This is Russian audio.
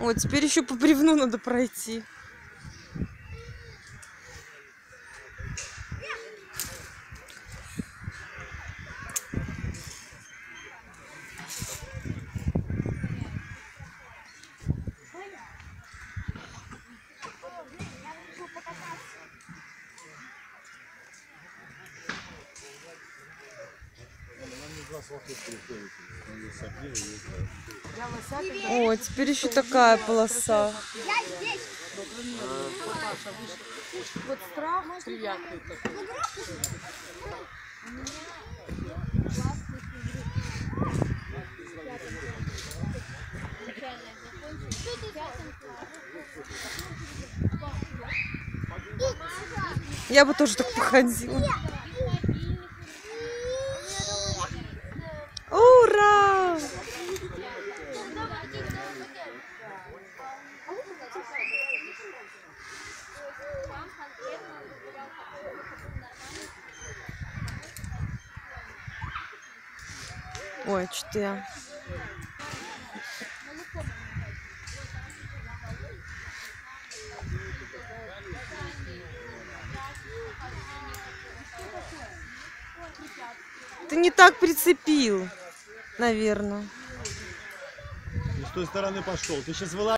О, теперь еще по бревну надо пройти. О, теперь еще такая полоса. Вот страх приятный такой. Я бы тоже так походила. Ой, что я. Ты не так прицепил, наверное. С той стороны пошел. Ты сейчас вылазишь.